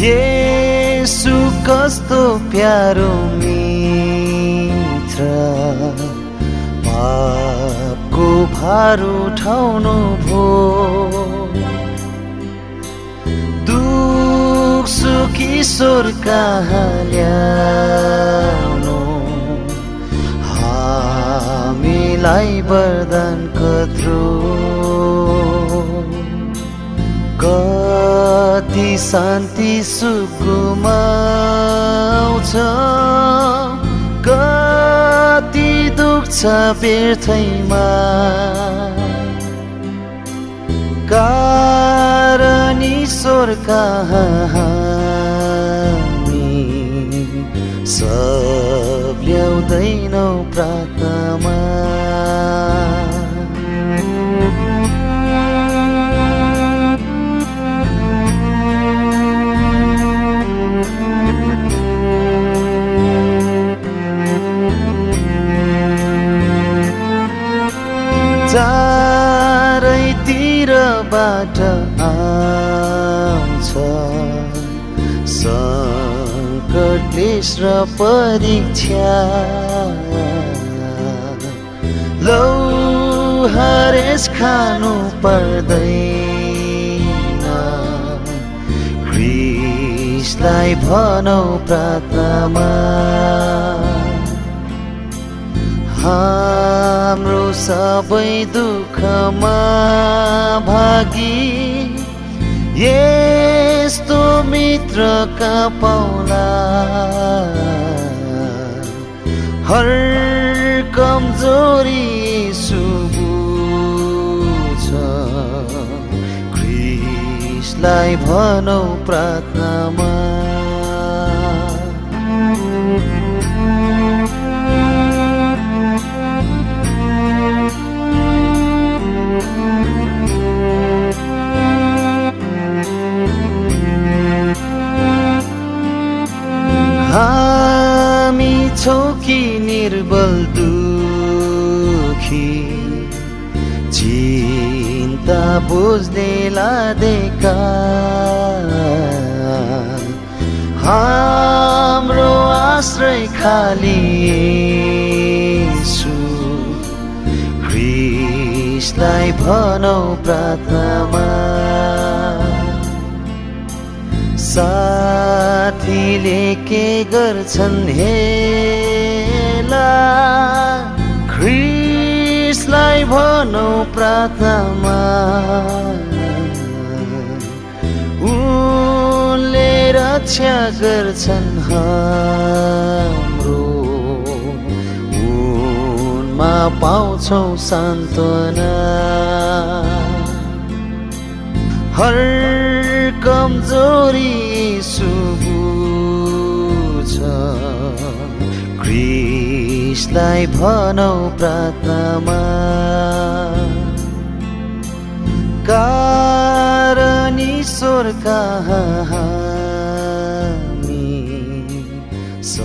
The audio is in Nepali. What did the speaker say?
येसु कस्तो प्यारो मित्र पापको भार उठाउनु भो। दुख सुख ईश्वर कहाँ हामीलाई वरदान कत्रो। शान्ति सुख गुमाउँछ कति दुख छ व्यर्थैमा कारण कहाँ हामी सब ल्याउँदैनौँ प्रार्थनामा चारैतिरबाट आउँछ। सङ्कट क्लेश र परीक्षा लौ हरेस खानु पर्दैन। क्रिसलाई भनौ प्रार्थनामा। हाम्रो सबै दुःखमा भागी। यस्तो मित्रका पाउला हर कमजोरी सुबुछ। भनौ प्रार्थनामा। छौँ कि निर्बल दुखी? चिन्ता बुझ्ने लादेका। हाम्रो आश्रय खाली क्रिसलाई भनौ प्रार्थनामा। साथीले के गर्छन् हेला? ख्रिसलाई भनौ प्रार्थनामा। उनले रक्षा गर्छन् हाम्रो। उनमा पाउँछौ सान्त्वना। हर कमजोरी सुबुझ क्रिसलाई भनौ प्रार्थनामा। कारण ईश्वर कहाँ हामी। स